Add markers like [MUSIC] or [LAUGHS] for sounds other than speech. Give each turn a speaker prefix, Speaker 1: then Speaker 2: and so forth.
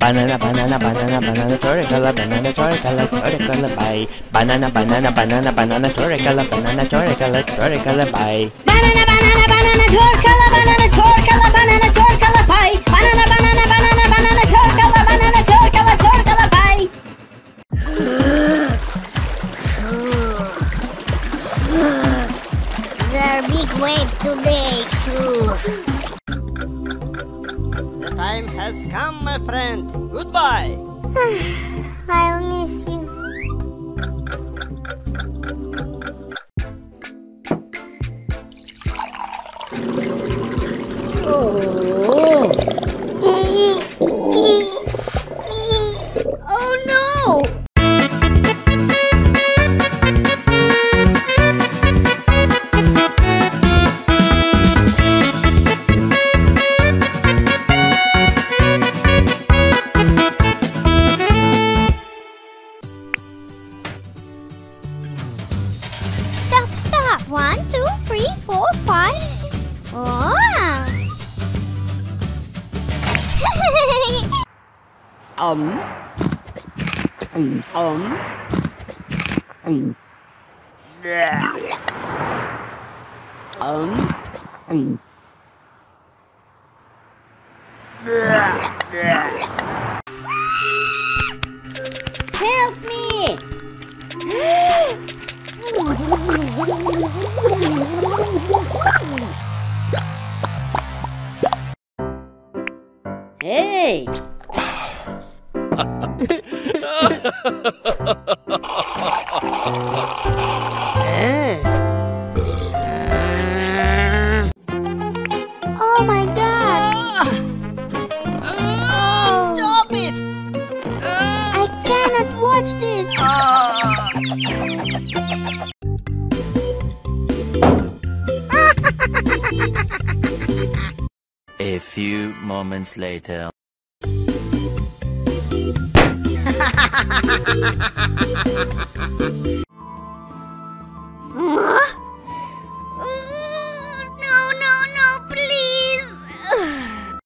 Speaker 1: Banana, banana, banana, banana, toricala, banana, toricala, toricala, bye. Banana, banana, banana, banana, toricala, banana, toricala, toricala, bye.
Speaker 2: Banana, banana, banana, torkala, banana, torkala, banana, torkala, pie. Banana, banana, banana, banana, torkala, banana, torkala, torkala, pie. There are big waves today. too.
Speaker 3: The time has come, my friend. Goodbye. [SIGHS]
Speaker 2: I'll miss you. Oh [LAUGHS] One, two, three, four, five. Wow. [LAUGHS]
Speaker 3: Um. Um. Um. Um. Um. Hey! [LAUGHS]
Speaker 2: Oh my god! Ah, oh,
Speaker 3: Stop it!
Speaker 2: I cannot watch this!
Speaker 1: A few moments later. [LAUGHS] [LAUGHS]